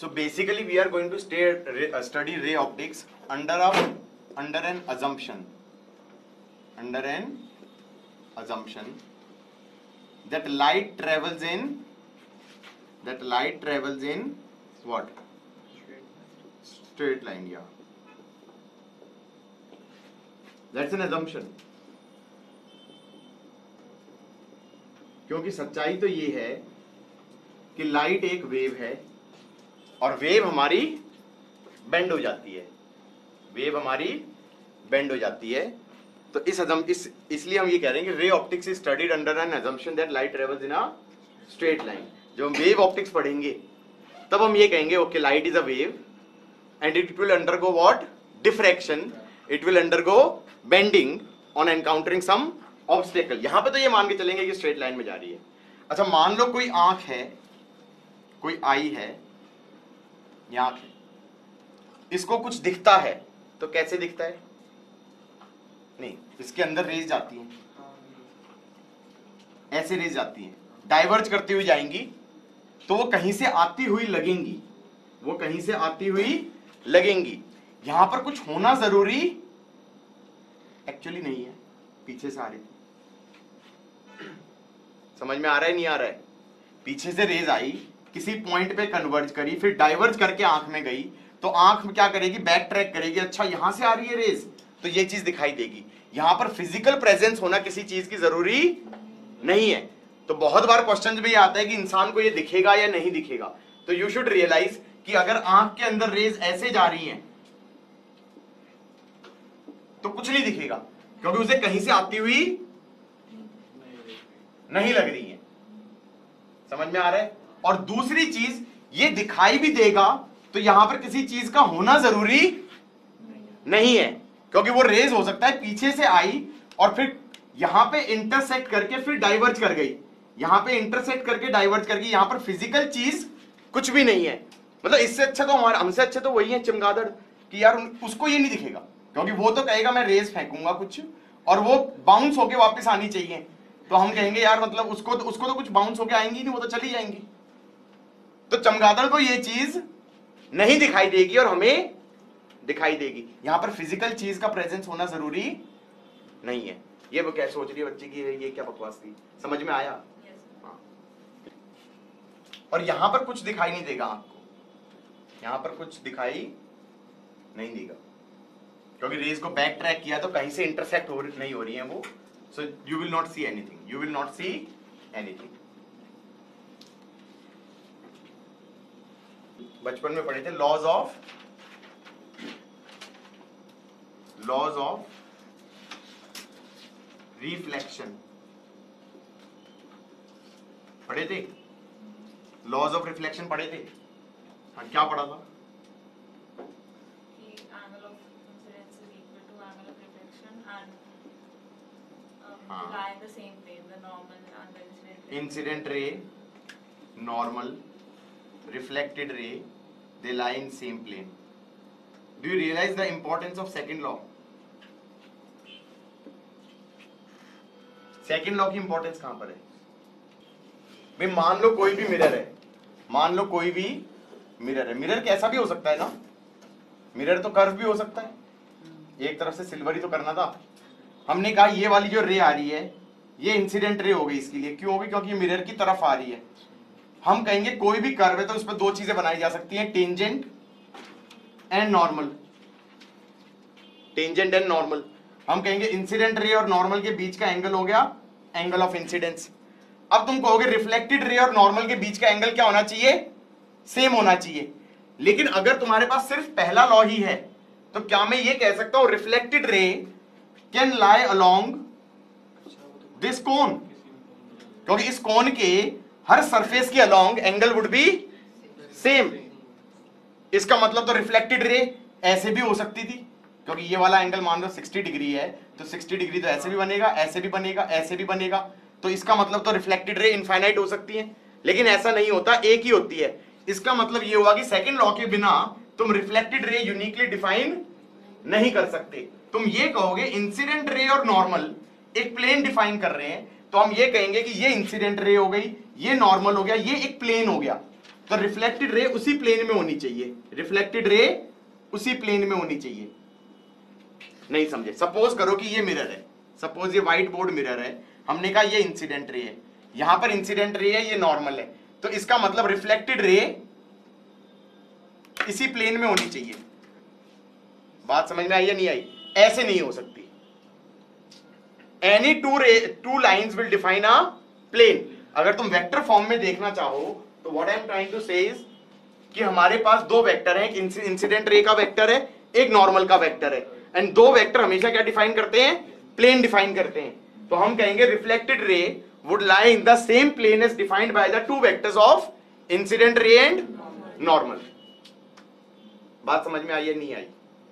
So basically we are going to stay, uh, study ray optics under a under an assumption under an assumption that light travels in that light travels in what straight line yeah that's an assumption क्योंकि सच्चाई तो ये है कि light एक wave है और wave हमारी बेंड हो जाती है। वेव हमारी बेंड हो जाती है। तो इस अजम इस, इसलिए हम ये कह रहे हैं कि ray optics is studied under an assumption that light travels in a straight line जब हम वेव ऑप्टिक्स पढ़ेंगे, तब हम ये कहेंगे okay light is a wave and it will undergo what diffraction it will undergo bending on encountering some obstacle यहाँ पे तो ये मान के चलेंगे कि स्ट्रेट लाइन में जा रही है। अच्छा मान लो कोई आँख है, कोई आई है आँख है। इसको कुछ दिखता है तो कैसे दिखता है? नहीं, इसके अंदर रेज जाती है। ऐसे रेज जाती है। डाइवर्ज करती हुई जाएँगी तो वो कहीं से आती हुई लगेंगी। वो कहीं से आती हुई लगेंगी। यहाँ पर कुछ होना ज़रूरी एक्चुअली नहीं है। पीछे से आ रही थी। समझ में आ रहा है, नहीं आ रहा है? पीछे से रेज आई। किसी पॉइंट पे कन्वर्ज करी फिर डाइवर्ज करके आँख में गई तो आँख में क्या करेगी? बैक ट्रैक करेगी। अच्छा यहाँ से आ रही है रेज तो ये चीज़ दिखाई देगी। यहाँ पर फ़िज़िकल प्रेजेंस होना किसी चीज़ की ज़रूरी नहीं है। तो बहुत बार क्वेश्चन भी आता है कि इंसान को ये दिखेगा या नहीं दिखेगा। तो यू शुड रियलाइज़ कि अगर आँख के अंदर रेज ऐसे जा रही हैं तो कुछ नहीं दिखेगा। क्योंकि उसे कहीं से आती हुई नहीं लग रही है। समझ में आ रहा है? और दूसरी चीज़ ये दिखाई भी देगा तो यहाँ पर किसी चीज़ का होना ज़रूरी नहीं है, क्योंकि वो रेज हो सकता है, पीछे से आई और फिर यहाँ पे इंटरसेक्ट करके फिर डाइवर्ज कर गई। यहाँ पे इंटरसेक्ट करके डाइवर्ज कर गई, यहाँ पर फ़िज़िकल चीज़ कुछ भी नहीं है। मतलब इससे अच्छा तो हमारे, हमसे अच्छा तो वही है, चमगादड़, कि यार उसको ये नहीं दिखेगा, क्योंकि वो तो कहेगा, मैं रेज फेंकूँगा कुछ। और वो बाउंस होके वापस आनी चाहिए। तो हम कहेंगे, यार मतलब उसको तो उसको तो कुछ बाउंस होके आएँगी नहीं, वो तो चली जाएँगी। तो चमगादड़ को ये चीज़ नहीं दिखाई देगी और हमें दिखाई देगी। यहाँ पर फ़िज़िकल चीज़ का प्रेजेंस होना ज़रूरी नहीं है। ये वो क्या सोच रही है बच्चे की ये क्या बकवास थी? समझ में आया? हाँ। और यहाँ पर कुछ दिखाई नहीं देगा आपको। यहाँ पर कुछ दिखाई नहीं देगा। क्योंकि रेज को बैक ट्रैक किया तो कहीं से इंटरसेक्ट हो नहीं हो रही है वो। So you will not see anything you will not see anything बचपन में पढ़े थे laws of laws of reflection पढ़े थे? लॉज ऑफ़ रिफ्लेक्शन पढ़े थे? हाँ क्या पढ़ा था? Incident ray normal reflected ray, they lie in same plane. Do you realize the importance of second law? Second law की इंपॉर्टेंस कहाँ पर है? भाई, मान लो कोई भी मिरर है। मान लो कोई भी मिरर है। मिरर कैसा भी हो सकता है ना? मिरर तो कर्व भी हो सकता है। एक तरफ़ से सिल्वर तो करना था। हमने कहा, ये वाली जो रे आ रही है, ये इंसिडेंट रे हो गई इसके लिए। क्यों? होगी क्योंकि मिरर की तरफ़ आ रही है। हम कहेंगे कोई भी कर्व है तो उस पर दो चीज़ें बनाई जा सकती हैं tangent and normal tangent and normal हम कहेंगे इंसिडेंट रे और नॉर्मल के बीच का एंगल हो गया एंगल ऑफ़ इंसिडेंस अब तुम कहोगे रिफ्लेक्टेड रे और नॉर्मल के बीच का एंगल क्या होना चाहिए? सेम होना चाहिए. लेकिन अगर तुम्हारे पास सिर्फ़ पहला लॉ ही है तो क्या मैं ये कह सकता हूँ reflected ray can lie along this cone क्योंकि इस कोन के हर सरफेस के along angle would be same इसका मतलब तो रिफ्लेक्टेड रे ऐसे भी हो सकती थी, क्योंकि ये वाला एंगल मान लो 60 डिग्री है तो 60 डिग्री तो ऐसे भी बनेगा, ऐसे भी बनेगा, ऐसे भी बनेगा। तो इसका मतलब तो रिफ्लेक्टेड रे इनफाइनाइट हो सकती है, लेकिन ऐसा नहीं होता, एक ही होती है। इसका मतलब ये हुआ कि सेकंड लॉ के बिना तुम रिफ्लेक्टेड रे यूनिकली डिफाइन नहीं कर सकते। तुम ये कहोगे इंसिडेंट रे और नॉर्मल एक प्लेन डिफाइन कर रहे हैं तो हम ये कहेंगे कि ये इंसिडेंट रे हो गई, ये नॉर्मल हो गया, ये एक प्लेन हो गया। तो रिफ्लेक्टेड रे उसी प्लेन में होनी चाहिए। रिफ्लेक्टेड रे उसी प्लेन में होनी चाहिए। नहीं समझे? सपोज़ करो कि ये मिरर है। सपोज़ ये व्हाइट बोर्ड मिरर है। हमने कहा ये इंसिडेंट रे है। यहाँ पर इंसिडेंट रे है, ये नॉर्मल है। तो इसका मतलब रिफ्लेक्टेड रे इसी प्लेन में होनी चाहिए। बात समझ में आई या नहीं आई? ऐसे नहीं हो सकती। Any two two lines will define a plane अगर तुम वेक्टर फॉर्म में देखना चाहो तो what I am trying to say is कि हमारे पास दो वेक्टर हैं, एक इंसिडेंट रे का वेक्टर है, एक नॉर्मल का वेक्टर है। एंड दो वेक्टर हमेशा क्या डिफाइन करते हैं? प्लेन डिफाइन करते हैं। तो हम कहेंगे reflected ray would lie in the same plane as defined by the two vectors of incident ray and normal बात समझ में आई या नहीं आई?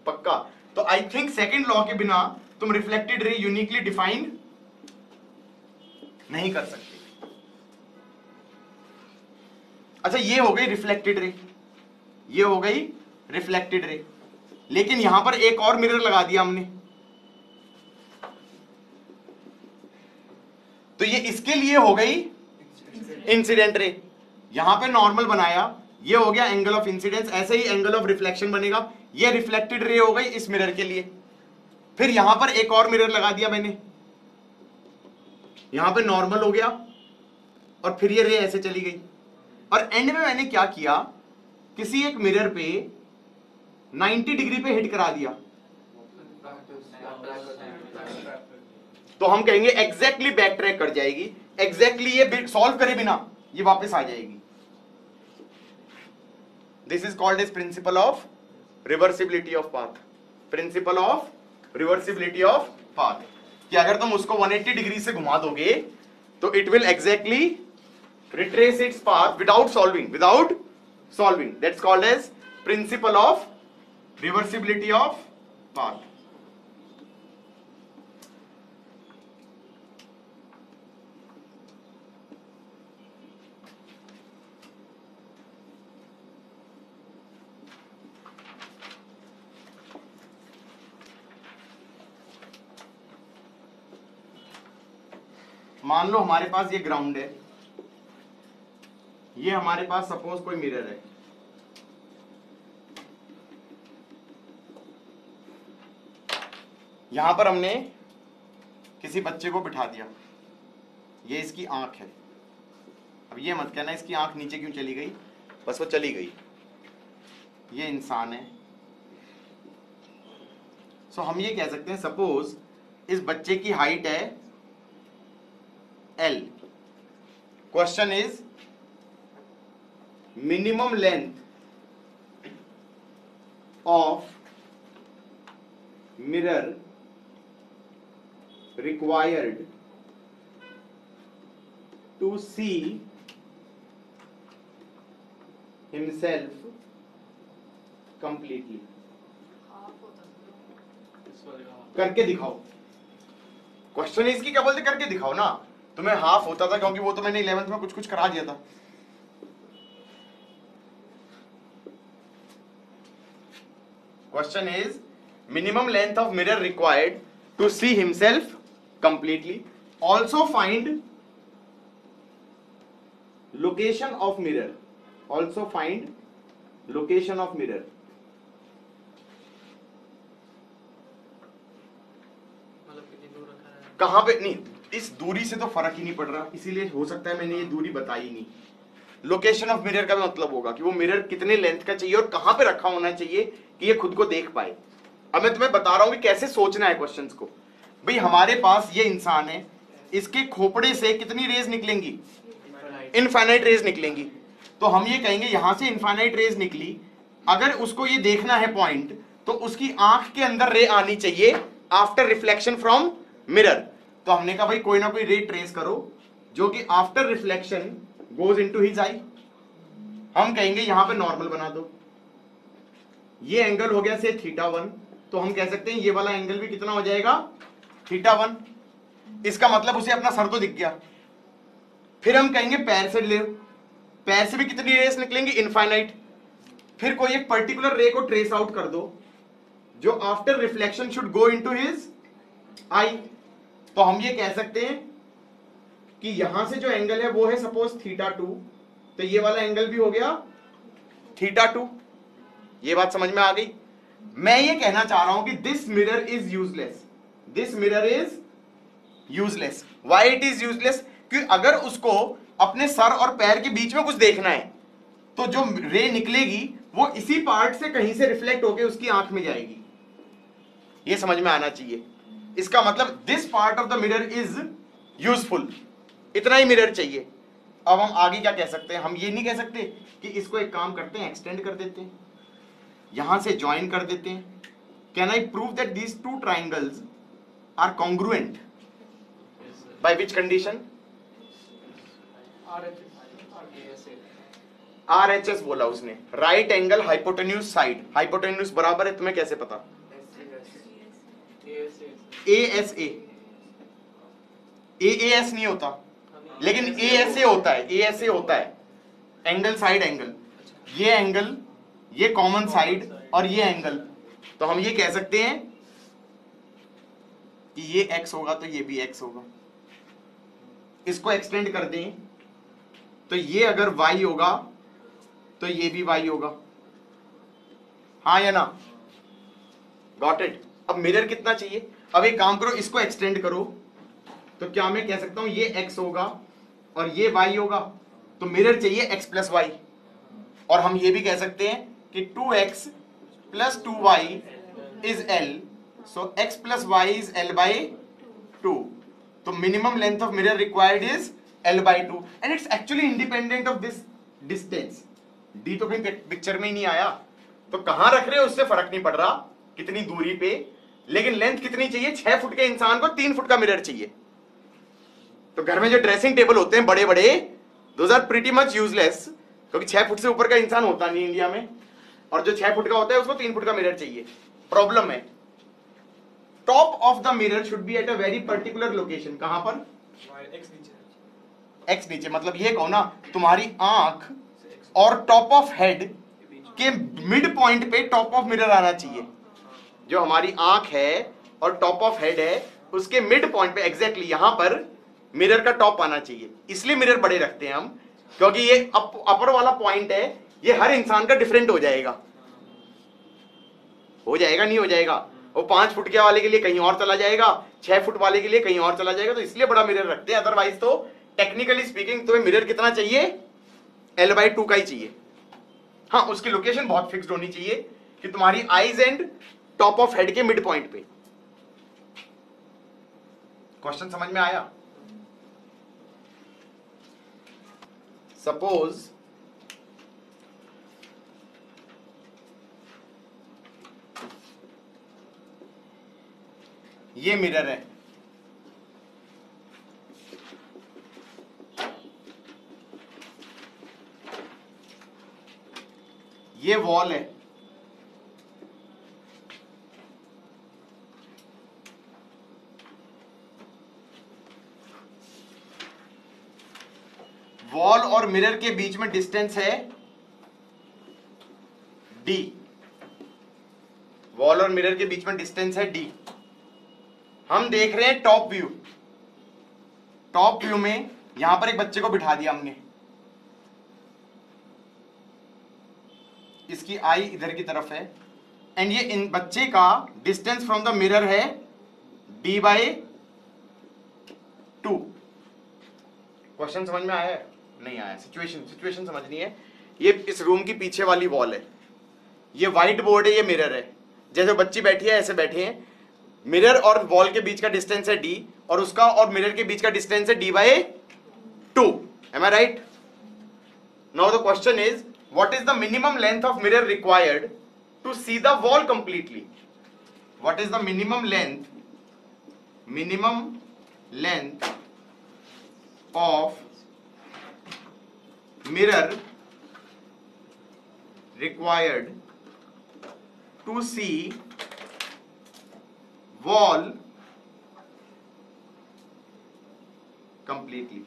पक्का? तो आई थिंक सेकेंड लॉ के बिना तुम रिफ्लेक्टेड रे यूनिकली डिफाइन नहीं कर सकते। अच्छा ये हो गई रिफ्लेक्टेड रे। ये हो गई रिफ्लेक्टेड रे। लेकिन यहाँ पर एक और मिरर लगा दिया हमने। तो ये इसके लिए हो गई इंसिडेंट रे। यहाँ पे नॉर्मल बनाया। ये हो गया एंगल ऑफ़ इंसिडेंस ऐसे ही एंगल ऑफ़ रिफ्लेक्शन बनेगा। ये रिफ्लेक्टेड रे हो गई इस मिरर के लिए। फिर यहाँ पर एक और मिरर लगा दिया मैंने। यहाँ पे नॉर्मल हो गया, और फिर ये रे ऐसे चली गई। और एंड में मैंने क्या किया, किसी एक मिरर पे 90 डिग्री पे हिट करा दिया। तो हम कहेंगे एग्जैक्टली बैक ट्रैक कर जाएगी। एग्जैक्टली ये सॉल्व करे बिना ये वापस आ जाएगी। This is called is principle of reversibility of path principle of reversibility of path कि अगर तुम उसको 180 डिग्री से घुमा दोगे तो it will exactly retrace its path without solving without solving that's called as principle of reversibility of path मान लो हमारे पास ये ग्राउंड है। ये हमारे पास सपोज़ कोई मिरर है। यहाँ पर हमने किसी बच्चे को बिठा दिया। ये इसकी आँख है। अब ये मत कहना, इसकी आँख नीचे क्यों चली गई? बस वो चली गई। ये इंसान है। सो हम ये कह सकते हैं सपोज़ इस बच्चे की हाइट है L question is minimum length of mirror required to see himself completely. करके दिखाओ। क्वेश्चन इसकी क्या बोलते? करके दिखाओ ना। तुम्हें हाफ़ होता था क्योंकि वो तो मैंने इलेवेंथ में कुछ कुछ करा दिया था। Question is minimum length of mirror required to see himself completely also find location of mirror. Also find location of mirror. कहाँ पे? नहीं इस दूरी से तो फ़र्क ही नहीं पड़ रहा। इसीलिए हो सकता है मैंने ये दूरी बताई नहीं। लोकेशन ऑफ़ मिरर का मतलब होगा कि वो मिरर कितने लेंथ का चाहिए और कहाँ पे रखा होना चाहिए कि ये खुद को देख पाए। अब मैं तुम्हें बता रहा हूँ कि कैसे सोचना है क्वेश्चंस को। भाई हमारे पास ये इंसान है इसके खोपड़े से कितनी रेज निकलेंगी? इनफाइनाइट रेज निकलेंगी। तो हम ये कहेंगे यहाँ से इनफाइनाइट रेज निकली। अगर उसको ये देखना है पॉइंट तो उसकी आँख के अंदर रे आनी चाहिए आफ्टर रिफ्लेक्शन फ्रॉम मिरर तो हमने कहा भाई कोई ना कोई रे ट्रेस करो, जो कि after reflection goes into his eye हम कहेंगे यहाँ पे नॉर्मल बना दो। ये एंगल हो गया से थीटा वन तो हम कह सकते हैं ये वाला एंगल भी कितना हो जाएगा? थीटा वन इसका मतलब उसे अपना सर तो दिख गया। फिर हम कहेंगे पैर से ले, पैर से भी कितनी रेस निकलेंगी? इनफाइनाइट फिर कोई एक पर्टिकुलर रे को ट्रेस आउट कर दो, जो after reflection should go into his eye तो हम ये कह सकते हैं कि यहाँ से जो एंगल है वो है सपोज़ थीटा टू तो ये वाला एंगल भी हो गया थीटा टू ये बात समझ में आ गई? मैं ये कहना चाह रहा हूँ कि this mirror is useless this mirror is useless why it is useless क्योंकि अगर उसको अपने सर और पैर के बीच में कुछ देखना है तो जो रे निकलेगी, वो इसी पार्ट से कहीं से रिफ्लेक्ट होकर उसकी आँख में जाएगी। ये समझ में आना चाहिए। इसका मतलब this part of the mirror is useful इतना ही मिरर चाहिए। अब हम आगे क्या कह सकते हैं? हम ये नहीं कह सकते कि इसको एक काम करते हैं एक्सटेंड कर देते हैं, यहाँ से ज्वाइन कर देते हैं। Can I prove that these two triangles are congruent by which condition R H S बोला उसने। Right angle hypotenuse side hypotenuse बराबर है, तुम्हें कैसे पता? A S A A S नहीं होता। लेकिन ए एस ए होता है ए एस ए होता है। एंगल साइड एंगल ये एंगल ये कॉमन साइड और ये एंगल तो हम ये कह सकते हैं कि ये एक्स होगा तो ये भी एक्स होगा। इसको एक्सटेंड कर दें। तो ये अगर वाई होगा तो ये भी वाई होगा। हाँ या ना? गॉट इट अब मिरर कितना चाहिए? अब एक काम करो, इसको एक्सटेंड करो। तो क्या मैं कह सकता हूँ, ये x होगा और ये y होगा। तो मिरर चाहिए x प्लस वाई और हम ये भी कह सकते हैं कि 2x x plus two y is L so x plus y is L by two तो minimum length of mirror required is L by two and it's actually independent of this distance D तो कहीं picture में ही नहीं आया। तो कहाँ रख रहे हो, उससे फ़र्क नहीं पड़ रहा। कितनी दूरी पे लेकिन लेंथ कितनी चाहिए? छह फुट के इंसान को तीन फुट का मिरर चाहिए। तो घर में जो ड्रेसिंग टेबल होते हैं बड़े बड़े those are pretty much useless क्योंकि छह फुट से ऊपर का इंसान होता नहीं इंडिया में। और जो छह फुट का होता है, उसको तीन फुट का मिरर चाहिए। प्रॉब्लम है। Top of the mirror should be at a very particular location कहाँ पर? एक्स नीचे। मतलब ये कहो ना, तुम्हारी आँख और टॉप ऑफ़ हेड के मिड पॉइंट पे टॉप ऑफ़ मिरर आना चाहिए। जो हमारी आँख है और टॉप ऑफ़ हेड है उसके मिड पॉइंट पे एग्जैक्टली यहाँ पर मिरर का टॉप आना चाहिए। इसलिए मिरर बड़े रखते हैं हम क्योंकि ये अप, अपर वाला पॉइंट है ये हर इंसान का डिफरेंट हो जाएगा। हो जाएगा नहीं हो जाएगा। वो पाँच फुट के वाले के लिए कहीं और चला जाएगा छह फुट वाले के लिए कहीं और चला जाएगा तो इसलिए बड़ा मिरर रखते हैं। अदरवाइज़ तो टेक्निकली स्पीकिंग तुम्हें मिरर कितना चाहिए? एल बाई टू का ही चाहिए। हाँ उसकी लोकेशन बहुत फिक्स्ड होनी चाहिए कि तुम्हारी eyes and top of head के मिड पॉइंट पे। क्वेश्चन समझ में आया? सपोज़ ये मिरर है। ये वॉल है। वॉल और मिरर के बीच में डिस्टेंस है डी वॉल और मिरर के बीच में डिस्टेंस है डी हम देख रहे हैं टॉप व्यू टॉप व्यू में यहाँ पर एक बच्चे को बिठा दिया हमने. इसकी आई इधर की तरफ़ है. एंड ये इन बच्चे का डिस्टेंस फ्रॉम द मिरर है डी बाई टू क्वेश्चन समझ में आया है? नहीं आया। सिचुएशन सिचुएशन समझनी है। ये इस रूम की पीछे वाली वॉल है। ये व्हाइट बोर्ड है, ये मिरर है। जैसे बच्ची बैठी है, ऐसे बैठे हैं। मिरर और वॉल के बीच का डिस्टेंस है डी और उसका और मिरर के बीच का डिस्टेंस है D by two am I right now the question is what is the minimum length of mirror required to see the wall completely? What is the minimum length minimum length of mirror required to see wall completely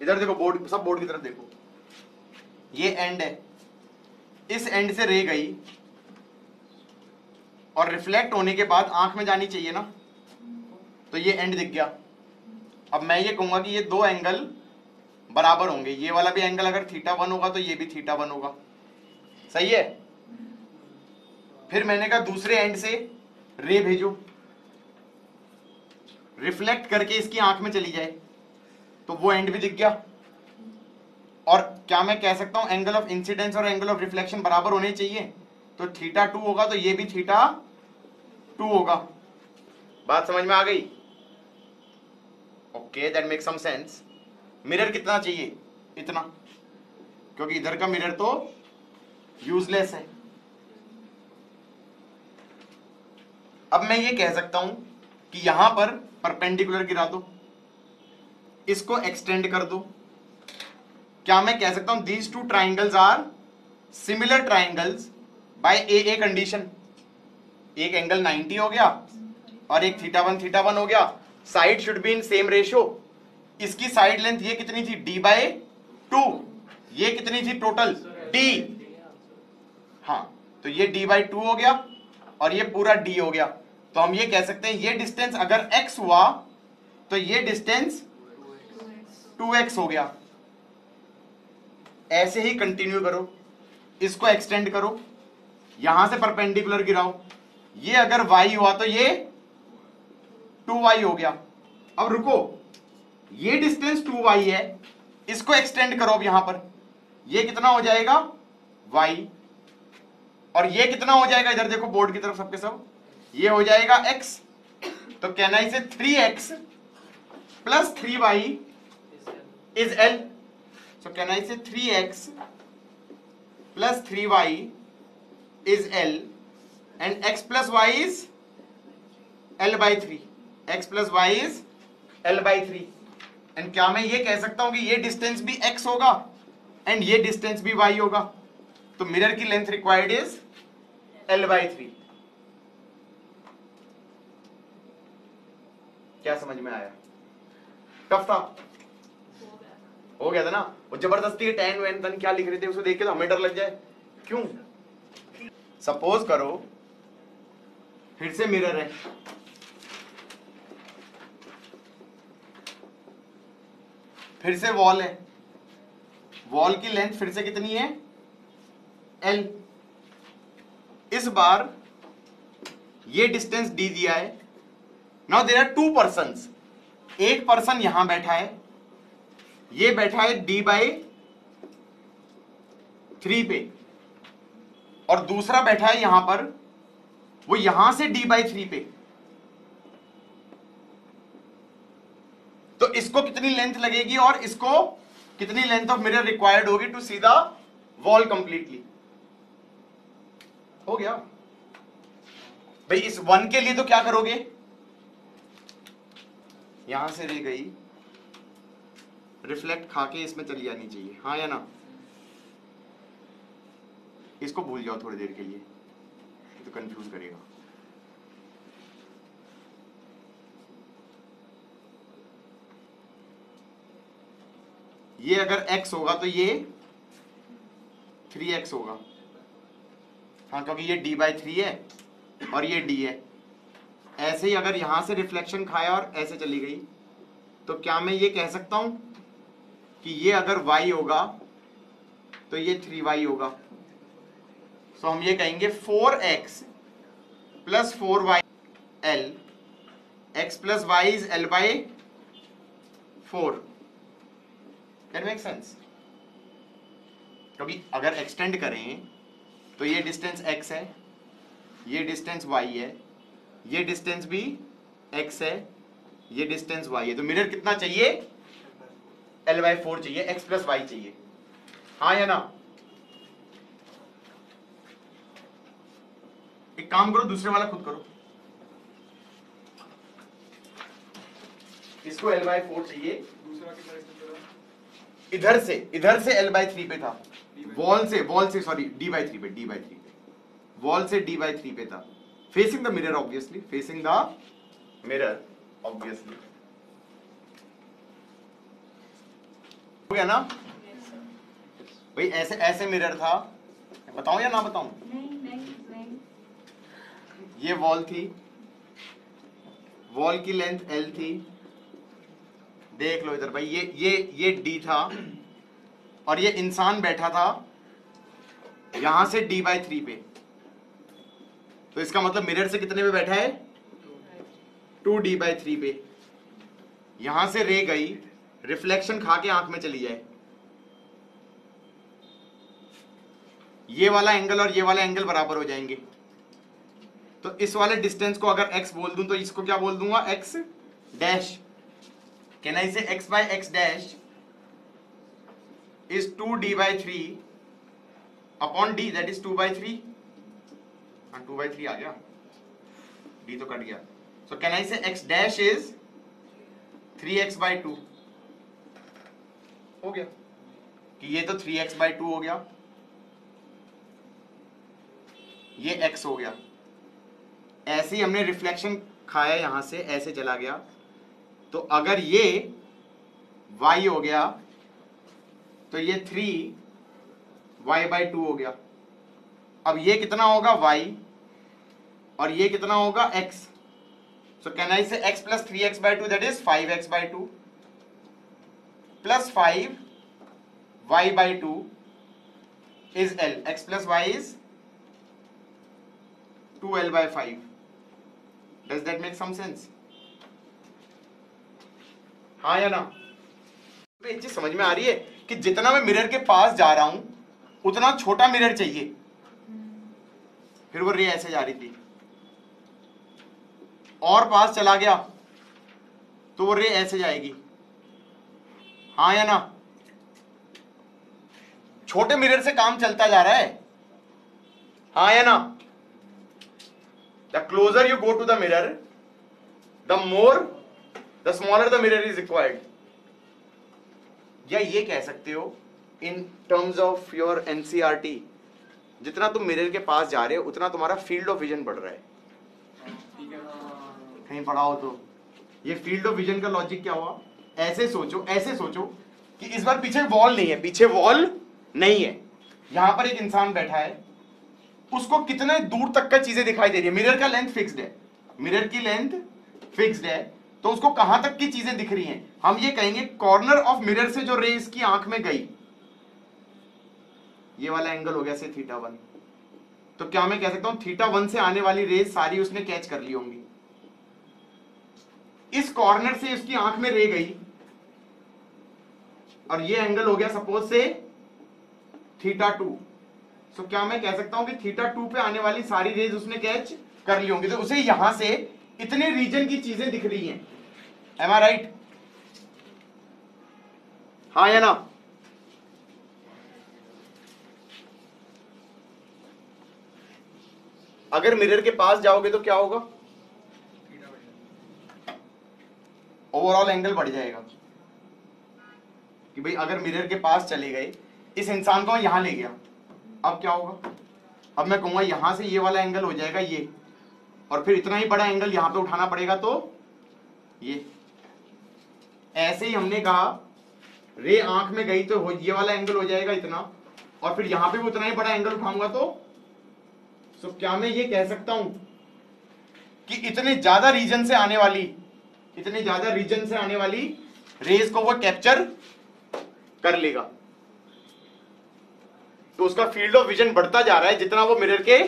इधर देखो board सब board की तरफ़ देखो ये and है इस and से रे गई और रिफ्लेक्ट होने के बाद आँख में जानी चाहिए ना। तो ये एंड दिख गया। अब मैं ये कहूँगा कि ये दो एंगल बराबर होंगे। ये वाला भी एंगल अगर थीटा वन होगा तो ये भी थीटा वन होगा। सही है? फिर मैंने कहा दूसरे एंड से रे भेजो। रिफ्लेक्ट करके इसकी आँख में चली जाए। तो वो एंड भी दिख गया। और क्या मैं कह सकता हूँ एंगल ऑफ़ इंसिडेंस और एंगल ऑफ़ रिफ्लेक्शन बराबर होने चाहिए। तो थीटा टू होगा तो ये भी थीटा टू होगा। बात समझ में आ गई? Okay that make some sense mirror कितना चाहिए? इतना। क्योंकि इधर का मिरर तो यूजलेस है। अब मैं ये कह सकता हूँ कि यहाँ पर परपेंडिकुलर गिरा दो। इसको एक्सटेंड कर दो। क्या मैं कह सकता हूँ these two triangles are similar triangles by A A condition एक एंगल 90 हो गया और एक थीटा वन थीटा वन हो गया। Side should be in same ratio इसकी साइड लेंथ ये कितनी थी? डी बाय टू ये कितनी थी टोटल डी हाँ तो ये डी बाई टू हो गया और ये पूरा डी हो गया। तो हम ये कह सकते हैं, ये डिस्टेंस अगर एक्स हुआ तो ये डिस्टेंस टू एक्स हो गया। ऐसे ही कंटिन्यू करो। इसको एक्सटेंड करो। यहाँ से परपेंडिकुलर गिराओ। ये अगर y हुआ तो ये 2y हो गया। अब रुको। ये डिस्टेंस 2y है। इसको एक्सटेंड करो अब यहाँ पर। ये कितना हो जाएगा? y और ये कितना हो जाएगा? इधर देखो बोर्ड की तरफ़ सबके सब। ये हो जाएगा x तो कहना इसे 3x plus three y is L so कहना इसे 3x plus three y is L and x plus y is L by three x plus y is L by three and क्या मैं ये कह सकता हूँ कि ये डिस्टेंस भी x होगा एंड ये डिस्टेंस भी y होगा। तो मिरर की length required is L by three क्या समझ में आया? टफ था। हो गया था हो गया था ना? वो ज़बरदस्ती टेन वेन तन क्या लिख रहे थे? उसे देख के तो हमें डर लग जाए। क्यों? सपोज़ करो फिर से मिरर है। फिर से वॉल है। वॉल की लेंथ फिर से कितनी है? एल इस बार ये डिस्टेंस डी दिया है। Now there are two person एक पर्सन यहाँ बैठा है। ये बैठा है डी बाई थ्री पे। और दूसरा बैठा है यहाँ पर वो यहाँ से डी बाई थ्री पे। तो इसको कितनी लेंथ लगेगी और इसको कितनी लेंथ ऑफ़ मिरर रिक्वायर्ड होगी to see the wall completely हो गया। भाई, इस वन के लिए तो क्या करोगे? यहाँ से रह गई। रिफ्लेक्ट खा के इसमें चली जानी चाहिए। हाँ या ना? इसको भूल जाओ थोड़ी देर के लिए। तो कंफ्यूज करेगा ये अगर x होगा तो ये 3x होगा। हाँ क्योंकि ये d बाई थ्री है और ये d है। ऐसे ही अगर यहाँ से रिफ्लेक्शन खाया और ऐसे चली गई तो क्या मैं ये कह सकता हूँ कि ये अगर y होगा तो ये 3y होगा। सो हम ये कहेंगे 4x plus four y L, x plus y is L by four. Can make sense क्योंकि अगर एक्सटेंड करें तो ये डिस्टेंस x है, ये डिस्टेंस y है, ये डिस्टेंस भी x है, ये डिस्टेंस y है। तो मिरर कितना चाहिए? एल बाई फोर चाहिए एक्स प्लस वाई चाहिए। हाँ या ना? एक काम करो दूसरे वाला खुद करो। इसको एल बाई फोर चाहिए। इधर से इधर से एल बाई थ्री पे था। वॉल से वॉल से सॉरी डी बाई थ्री पे डी बाई थ्री पे। वॉल से डी बाई थ्री पे था। Facing the mirror obviously facing the mirror obviously हो गया ना? भाई ऐसे ऐसे मिरर था। बताऊँ या ना बताऊँ? ये वॉल थी। वॉल की लेंथ एल थी। देख लो इधर भाई, ये ये ये डी था। और ये इंसान बैठा था यहाँ से डी बाई थ्री पे। तो इसका मतलब मिरर से कितने पे बैठा है? टू डी बाई थ्री पे। यहाँ से रे गई रिफ्लेक्शन खा के आँख में चली जाए। ये वाला एंगल और ये वाला एंगल बराबर हो जाएँगे। तो इस वाले डिस्टेंस को अगर x बोल दूँ तो इसको क्या बोल दूँगा? x dash can I say x by x dash is two D by three upon D that is two by three two by three आ गया। डी तो कट गया। सो can I say x dash is three x by two हो गया। कि ये तो three x by two हो गया। ये x हो गया। ऐसे ही हमने रिफ्लेक्शन खाया यहाँ से, ऐसे चला गया। तो अगर ये y हो गया तो ये थ्री वाई बाई टू हो गया। अब ये कितना होगा y? और ये कितना होगा x? So can I say x plus three x by two that is five x by two plus five y by two is l. x y is 2l by 5 does that make some sense? हाँ या ना? तो एक चीज़ समझ में आ रही है कि जितना मैं मिरर के पास जा रहा हूँ, उतना छोटा मिरर चाहिए। फिर वो रे ऐसे जा रही थी। और पास चला गया तो वो रे ऐसे जाएगी। हाँ या ना? छोटे मिरर से काम चलता जा रहा है। हाँ या ना? The closer you go to the mirror, the more, the smaller the mirror is required. या ये कह सकते हो in terms of your NCERT जितना तुम मिरर के पास जा रहे हो, उतना तुम्हारा फ़ील्ड ऑफ़ विजन बढ़ रहा है। कहीं पढ़ाओ तो। ये फ़ील्ड ऑफ़ विजन का लॉजिक क्या हुआ? ऐसे सोचो ऐसे सोचो कि इस बार पीछे वॉल नहीं है, पीछे वॉल नहीं है। यहाँ पर एक इंसान बैठा है उसको कितने दूर तक का चीज़ें दिखाई दे रही है? मिरर का लेंथ फिक्स्ड है। मिरर की लेंथ फिक्स्ड है। तो उसको कहाँ तक की चीज़ें दिख रही हैं? हम ये कहेंगे कॉर्नर ऑफ़ मिरर से जो रे इसकी आँख में गई। ये वाला एंगल हो गया से थीटा वन तो क्या मैं कह सकता हूँ थीटा वन से आने वाली रेज सारी उसने कैच कर ली होंगी। इस कॉर्नर से उसकी आँख में रे गई। और ये एंगल हो गया सपोज़ से थीटा टू सो क्या मैं कह सकता हूँ कि थीटा टू पे आने वाली सारी रेज उसने कैच कर ली होंगी। तो उसे यहाँ से इतने रीजन की चीज़ें दिख रही हैं। एम आई राइट हाँ या ना? अगर मिरर के पास जाओगे तो क्या होगा? ओवरऑल एंगल बढ़ जाएगा। कि भाई अगर मिरर के पास चले गए, इस इंसान को यहाँ ले गया। अब क्या होगा? अब मैं कहूँगा यहाँ से ये वाला एंगल हो जाएगा ये। और फिर इतना ही बड़ा एंगल यहाँ पे उठाना पड़ेगा तो ये। ऐसे ही हमने कहा, रे आँख में गई तो ये वाला एंगल हो जाएगा इतना। और फिर यहाँ पे भी उतना ही बड़ा एंगल उठाऊँगा तो? सो क्या मैं ये कह सकता हूँ कि इतने ज़्यादा रीजन से आने वाली, इतने ज़्यादा रीजन से आने वाली रेज को वो कैप्चर कर लेगा। तो उसका फ़ील्ड ऑफ़ विजन बढ़ता जा रहा है, जितना वो मिरर के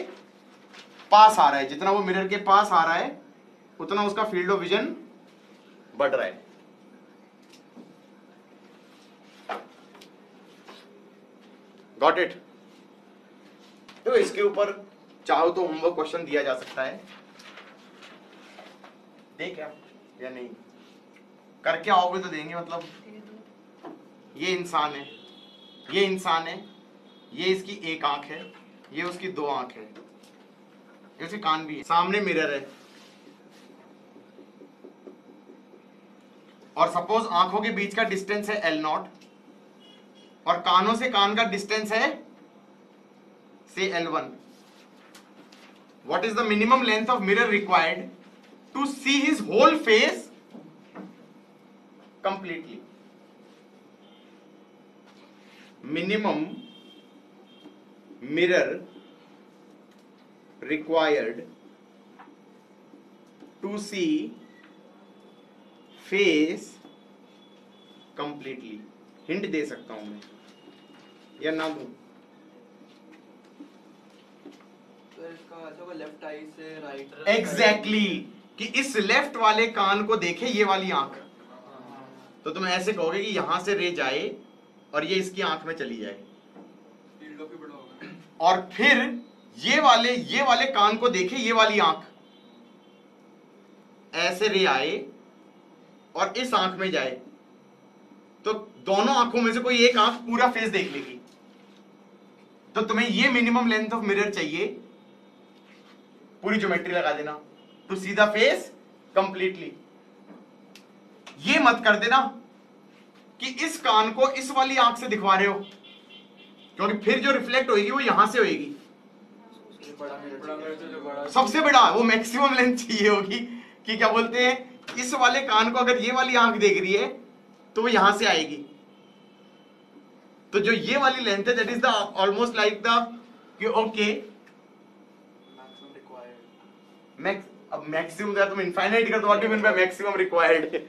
पास आ रहा है, जितना वो मिरर के पास आ रहा है, उतना उसका फ़ील्ड ऑफ़ विजन बढ़ रहा है। गॉट इट तो इसके ऊपर चाहो तो होमवर्क क्वेश्चन दिया जा सकता है। दे क्या या नहीं? करके आओगे तो देंगे मतलब। ये इंसान है। ये इंसान है। ये इसकी एक आँख है, ये उसकी दो आँख है, ये कान भी है। सामने मिरर है। और सपोज़ आँखों के बीच का डिस्टेंस है एल नॉट और कानों से कान का डिस्टेंस है से L one what is the minimum length of mirror required to see his whole face completely minimum mirror required to see face completely hint दे सकता हूँ मैं। या ना दूँ। तो एग्जैक्टली कि इस लेफ़्ट वाले कान को देखे ये वाली आँख। तो तुम ऐसे कहोगे कि यहाँ से रे जाए और ये इसकी आँख में चली जाए फ़ील्ड ऑफ़ बड़ा होगा और फिर ये वाले ये वाले कान को देखे, ये वाली आँख। ऐसे रे आए और इस आँख में जाए तो दोनों आँखों में से कोई एक आँख पूरा फेस देख लेगी। तो तुम्हें ये मिनिमम लेंथ ऑफ़ मिरर चाहिए। पूरी ज्योमेट्री लगा देना। To see the face completely ये मत कर देना कि इस कान को इस वाली आँख से दिखवा रहे हो। क्योंकि फिर जो रिफ्लेक्ट होगी वो यहाँ से होगी सबसे बड़ा, वो मैक्सिमम लेंथ चाहिए होगी कि क्या बोलते हैं, इस वाले कान को अगर ये वाली आँख देख रही है तो वो यहाँ से आएगी। तो जो ये वाली लेंथ है that is the almost like the कि ओके मैक्स अब मैक्सिमम का तुम इनफाइनाइट का तो what do mean by maximum required